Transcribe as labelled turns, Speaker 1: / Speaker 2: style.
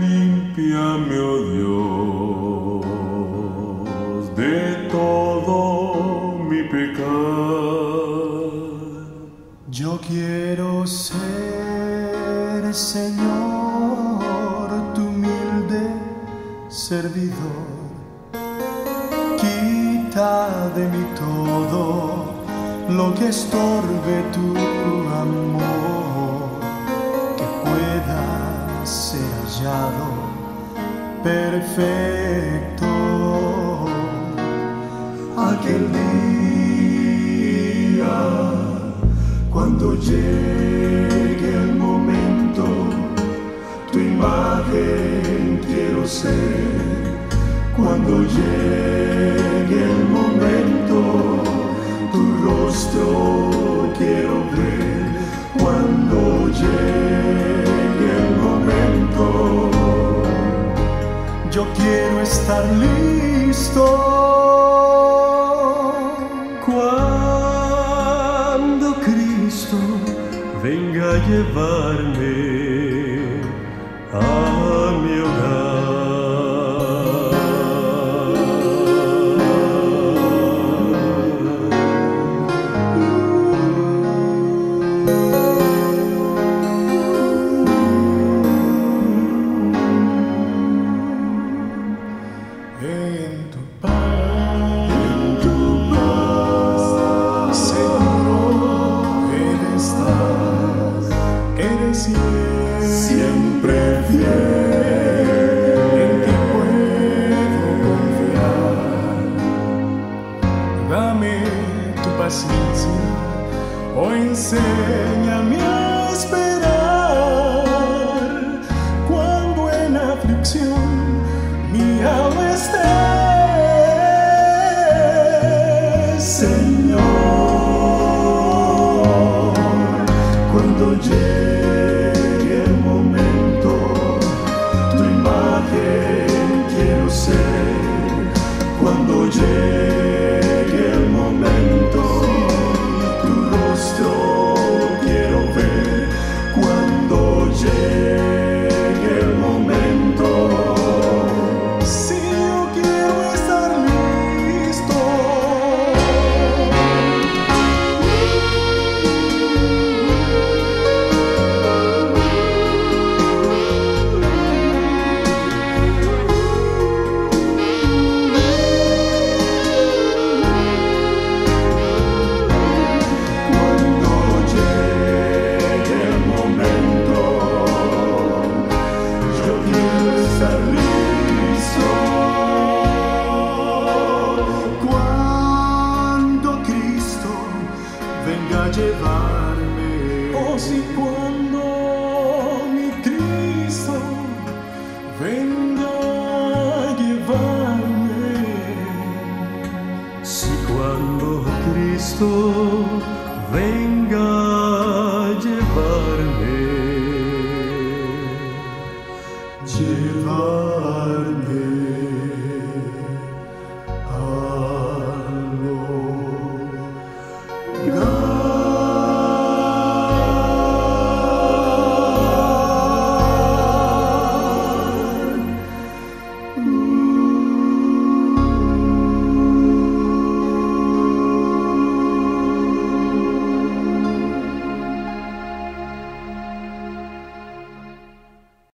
Speaker 1: Límpiame, oh Dios, de todo mi pecado.
Speaker 2: Yo quiero ser, Señor, tu humilde servidor. Quita de mí todo lo que estorbe tu amor, que pueda perfecto.
Speaker 1: Aquel día, cuando llegue el momento, tu imagen quiero ser. Cuando llegue el momento, tu rostro quiero
Speaker 2: estar listo.
Speaker 1: cuando Cristo venga a llevarme a mi hogar. Siempre fiel.
Speaker 2: en ti puedo confiar. Dame tu paciencia o enséñame a esperar cuando en aflicción mi alma esté.
Speaker 1: Señor, cuando llegue amor Cristo, venga a llevarme. Lleva